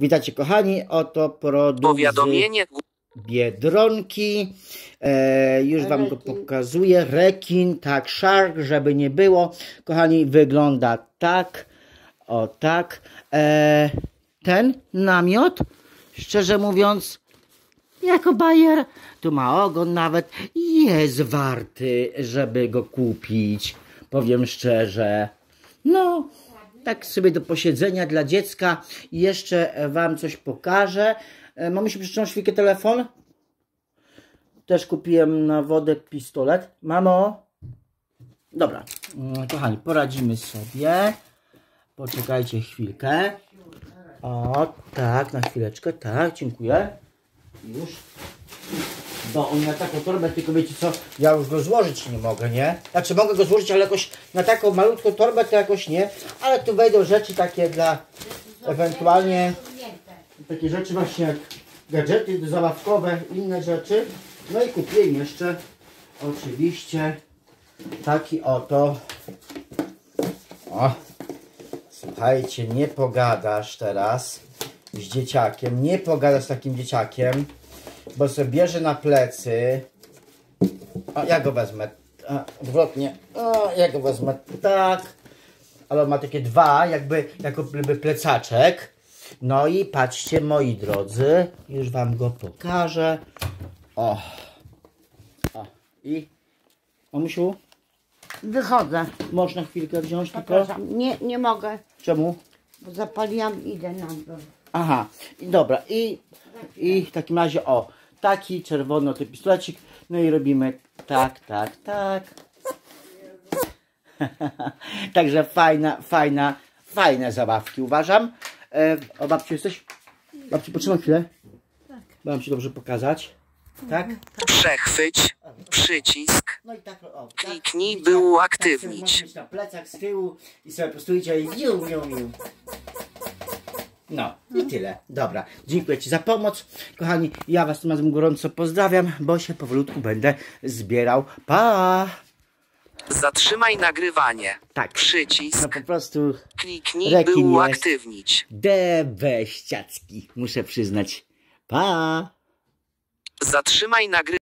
Witajcie kochani, oto produkt Powiadomienie. Biedronki. E, już wam go pokazuję. Rekin, tak, shark, żeby nie było. Kochani, wygląda tak. O tak. E, ten namiot, szczerze mówiąc, jako bajer, tu ma ogon nawet, jest warty, żeby go kupić. Powiem szczerze. No, tak sobie do posiedzenia dla dziecka. I Jeszcze e, wam coś pokażę. E, Mamy się przyczyną chwilkę telefon. Też kupiłem na wodę pistolet. Mamo. Dobra, Mm, kochani, poradzimy sobie. Poczekajcie chwilkę. O, tak, na chwileczkę, tak, dziękuję. Już. Bo on ma taką torbę, tylko wiecie co, ja już go złożyć nie mogę, nie? Znaczy mogę go złożyć, ale jakoś na taką malutką torbę to jakoś nie. Ale tu wejdą rzeczy takie dla ewentualnie takie rzeczy właśnie jak gadżety zabawkowe, inne rzeczy. No i kupiłem jeszcze oczywiście taki oto o, słuchajcie, nie pogadasz teraz z dzieciakiem, nie pogadasz z takim dzieciakiem, bo sobie bierze na plecy. O, ja go wezmę. A, odwrotnie. O, ja go wezmę tak. Ale on ma takie dwa, jakby, jakby plecaczek. No i patrzcie, moi drodzy, już wam go pokażę. O. O. I. Mamusiu, Wychodzę. można chwilkę wziąć tylko? Nie, nie mogę, Czemu? bo zapaliłam, idę na. Aha, i dobra, i, i w takim razie, o, taki czerwony oto pistolecik, no i robimy tak, tak, tak. Także fajna, fajna, fajne zabawki, uważam. E, o, babciu jesteś? Babciu, potrzymaj chwilę. Bo mam ci dobrze pokazać. Tak? Przechwyć. Przycisk. No i tak, o, tak. Kliknij, by tak uaktywnić. sobie można mieć na plecach z tyłu i sobie po prostu idzie i miu, miu, miu. No i tyle. Dobra, dziękuję Ci za pomoc. Kochani, ja Was tym razem gorąco pozdrawiam, bo się powolutku będę zbierał. Pa! Zatrzymaj nagrywanie. Tak. Przycisk. No po prostu Kliknij, by uaktywnić. debeściacki, muszę przyznać. Pa! Zatrzymaj nagrywanie.